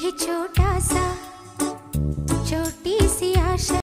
है छोटा सा।